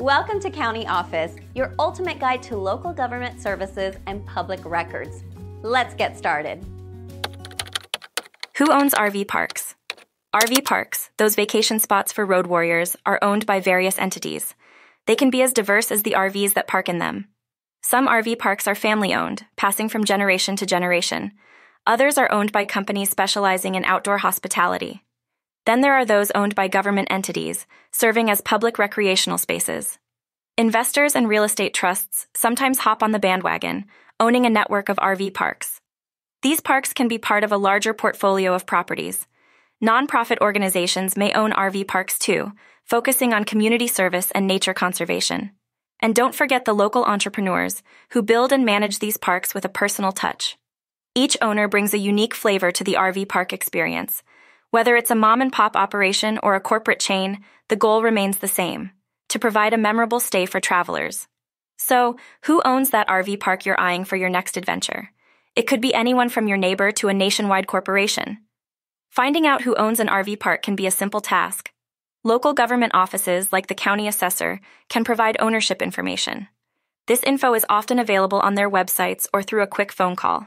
Welcome to County Office, your ultimate guide to local government services and public records. Let's get started. Who owns RV parks? RV parks, those vacation spots for road warriors, are owned by various entities. They can be as diverse as the RVs that park in them. Some RV parks are family owned, passing from generation to generation. Others are owned by companies specializing in outdoor hospitality. Then there are those owned by government entities, serving as public recreational spaces. Investors and real estate trusts sometimes hop on the bandwagon, owning a network of RV parks. These parks can be part of a larger portfolio of properties. Nonprofit organizations may own RV parks too, focusing on community service and nature conservation. And don't forget the local entrepreneurs who build and manage these parks with a personal touch. Each owner brings a unique flavor to the RV park experience. Whether it's a mom and pop operation or a corporate chain, the goal remains the same to provide a memorable stay for travelers. So, who owns that RV park you're eyeing for your next adventure? It could be anyone from your neighbor to a nationwide corporation. Finding out who owns an RV park can be a simple task. Local government offices, like the county assessor, can provide ownership information. This info is often available on their websites or through a quick phone call.